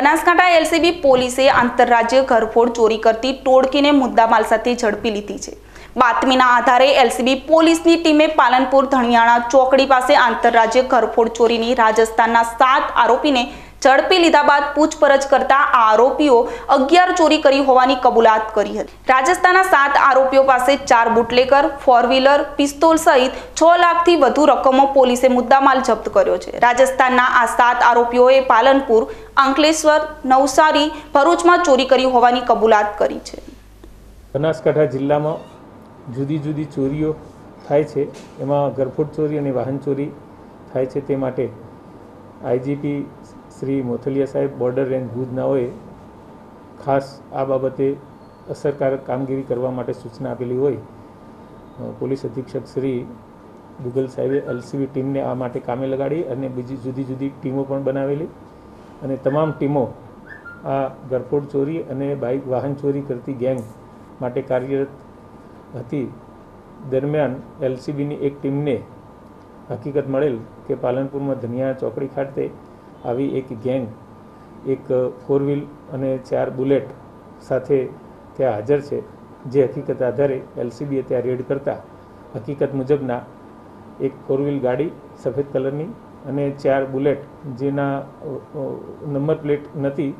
Banaskantha LCB પોલીસે આંતરરાજ્ય ઘરફોડ ચોરી કરતી ટોળકીને મુદ્દામાલ સાથે ઝડપી લીધી છે. બાતમીના આધારે એલસીબી પોલીસની ટીમે પાલનપુર ધણિયાણા ચોકડી પાસે આંતરરાજ્ય ઘરફોડ ચોરીની રાજસ્થાનના સાત આરોપીને ઝડપી લીધા બાદ પૂછપરછ કરતા આ આરોપીઓ અગિયાર ચોરી કરી હોવાની કબૂલાત કરી હતી. રાજસ્થાનના સાત આરોપીઓ પાસે ચાર બુટલેકર ફોર વ્હીલર પિસ્તોલ સહિત છ લાખથી વધુ રકમો પોલીસે મુદ્દામાલ જપ્ત કર્યો છે. રાજસ્થાનના આ સાત આરોપીઓએ પાલનપુર, અંકલેશ્વર, નવસારી, ભરૂચમાં ચોરી કરી હોવાની કબૂલાત કરી છે. બનાસકાંઠા જિલ્લામાં જુદી જુદી ચોરીઓ થાય છે. એમાં ગરફોડ ચોરી અને વાહન ચોરી થાય છે તે માટે આઈજીપી શ્રી મોથલિયા સાહેબ બોર્ડર રેન્જ ભુજનાઓએ ખાસ આ બાબતે અસરકારક કામગીરી કરવા માટે સૂચના આપેલી હોય પોલીસ અધિક્ષક શ્રી ગુગલ સાહેબે એલસીબી ટીમને આ માટે કામે લગાડી અને બીજી જુદી જુદી ટીમો પણ બનાવેલી અને તમામ ટીમો આ ગરફોડ ચોરી અને બાઇક વાહન ચોરી કરતી ગેંગ માટે કાર્યરત હતી. દરમિયાન એલસીબીની એક ટીમને હકીકત મળેલ કે પાલનપુરમાં ધનિયા ચોકડી ખાતે આવી એક ગેંગ, એક ફોર વ્હીલ અને ચાર બુલેટ સાથે ત્યાં હાજર છે. જે હકીકત આધારે એલસીબીએ ત્યાં રેડ કરતા હકીકત મુજબના એક ફોર વ્હીલ ગાડી સફેદ કલરની અને ચાર બુલેટ જેના નંબર પ્લેટ નથી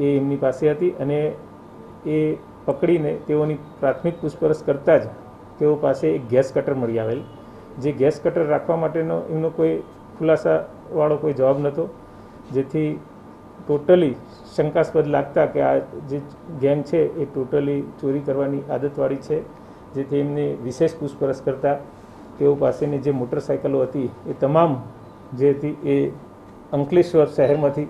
એ એમની પાસે હતી અને એ પકડીને તેઓની પ્રાથમિક પૂછપરછ કરતાં જ તેઓ પાસે એક ગેસ કટર મળી આવેલ. જે ગેસ કટર રાખવા માટેનો એમનો કોઈ ખુલાસાવાળો કોઈ જવાબ નહોતો જેથી ટોટલી શંકાસ્પદ લાગતા કે આ જે ગેંગ છે એ ટોટલી ચોરી કરવાની આદતવાળી છે, જેથી એમને વિશેષ પૂછપરછ કરતાં તેઓ પાસેની જે મોટરસાયકલો હતી એ તમામ જે હતી એ અંકલેશ્વર શહેરમાંથી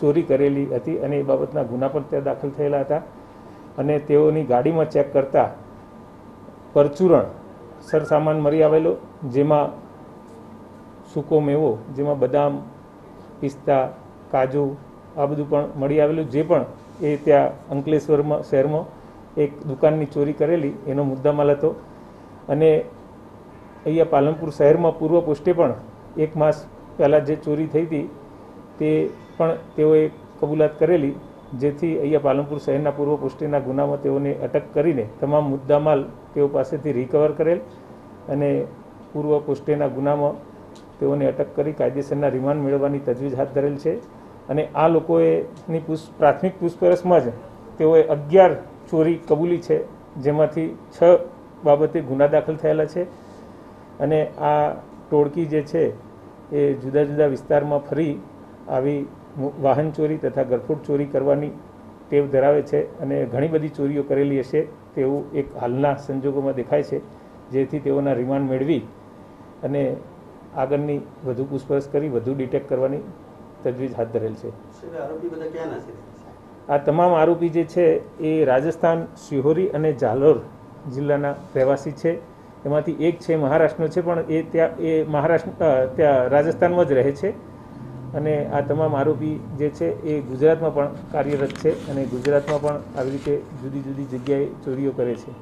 ચોરી કરેલી હતી અને એ બાબતના ગુના પણ ત્યાં દાખલ થયેલા હતા. અને તેઓની ગાડીમાં ચેક કરતા પરચુરણ સરસામાન મળી આવેલો, જેમાં સૂકો મેવો, જેમાં બદામ, પિસ્તા, કાજુ, આ બધું પણ મળી આવેલું. જે પણ એ ત્યાં અંકલેશ્વરમાં, શહેરમાં એક દુકાનની ચોરી કરેલી, એનો મુદ્દામાલ હતો. અને અહીંયા પાલનપુર શહેરમાં પૂર્વ પોસ્ટે પણ એક માસ પહેલાં જે ચોરી થઈ હતી, તે પણ તેઓએ કબૂલાત કરેલી, જેથી અહીંયા પાલનપુર શહેરના પૂર્વ પોસ્ટેના ગુનામાં તેઓને અટક કરીને તમામ મુદ્દામાલ તેઓ પાસેથી રિકવર કરેલ અને પૂર્વ પોસ્ટેના ગુનામાં તેઓને અટક કરી કાયદેસરના રિમાન્ડ મેળવવાની તજવીજ હાથ ધરેલ છે અને આ લોકોએની પૂછ, પ્રાથમિક પૂછપરછમાં જ તેઓએ અગિયાર ચોરી કબૂલી છે, જેમાંથી છ બાબતે ગુના દાખલ થયેલા છે અને આ ટોળકી જે છે એ જુદા જુદા વિસ્તારમાં ફરી આવી વાહન ચોરી તથા ગરફોડ ચોરી કરવાની ટેવ ધરાવે છે અને ઘણી બધી ચોરીઓ કરેલી હશે તેવું એક હાલના સંજોગોમાં દેખાય છે, જેથી તેઓના રિમાન્ડ મેળવી અને આગળની વધુ પૂછપરછ કરી વધુ ડિટેક્ટ કરવાની તજવીજ હાથ ધરેલ છે. આ તમામ આરોપી જે છે એ રાજસ્થાન શિહોરી અને જાલોર જિલ્લાના રહેવાસી છે. એમાંથી એક છે મહારાષ્ટ્રનો છે પણ એ ત્યાં એ મહારાષ્ટ્ર ત્યાં રાજસ્થાનમાં જ રહે છે. અને આ તમામ આરોપી જે છે એ ગુજરાતમાં પણ કાર્યરત છે અને ગુજરાતમાં પણ આવી રીતે જુદી જુદી જગ્યાએ ચોરીઓ કરે છે.